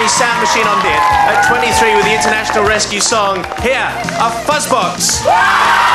Army sound machine on deck. At 23 with the International Rescue song, here, a Fuzzbox.